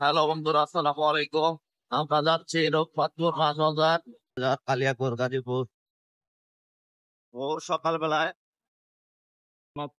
Hello বন্ধুরা আসসালামু আলাইকুম আমরা যাচ্ছি রঘুপাতপুর মাছ বাজার কালিয়াপুর গাজীপুর ও সকালবেলায় মাছ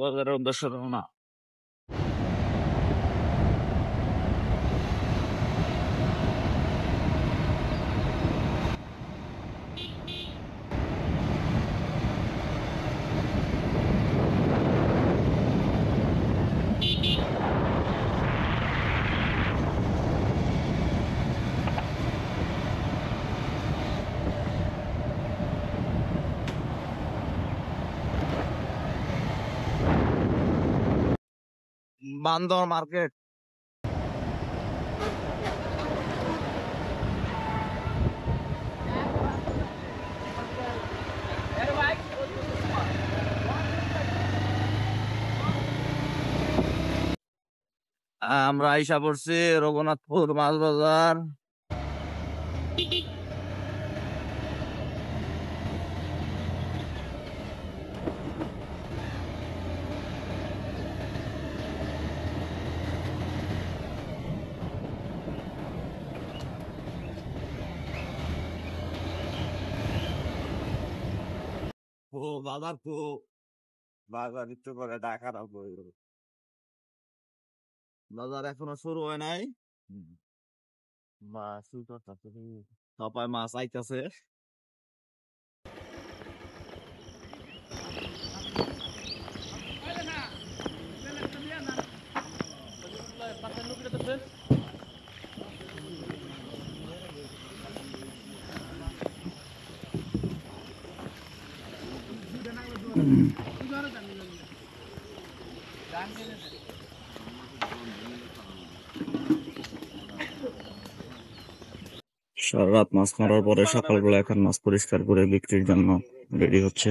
বাজারের উদ্দেশ্য রওনা বান্দর মার্কেট। আমরা আইসা পড়ছি রঘুনাথপুর মাছ বাজার। ও বাজার তো বাজার একটু করে ডাকার বাজার এখনও শুরু হয় নাই? মাছ সবাই মাছ আইতাছে। সারা রাত মাছ মারার পরে সকালবেলা এখন মাছ পরিষ্কার করে বিক্রির জন্য রেডি হচ্ছে।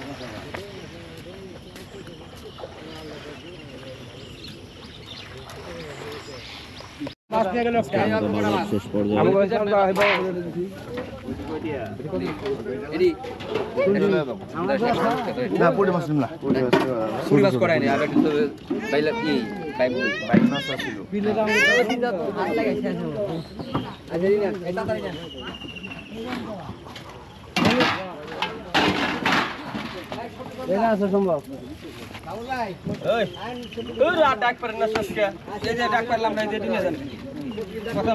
বাই বাই মাছ ছিল ডাক পারেন না ডাক পারলাম না কথা